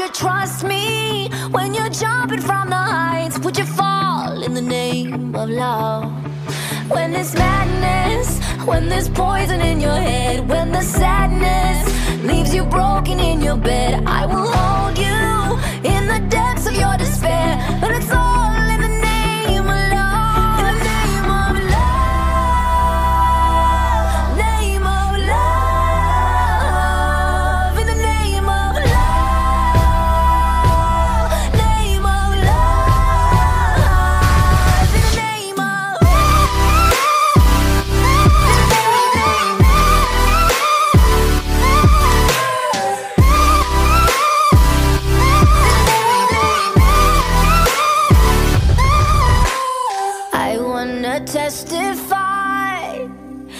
You trust me when you're jumping from the heights? Would you fall in the name of love? When there's madness, when there's poison in your head, when the sadness leaves you broken in your bed, I will hold you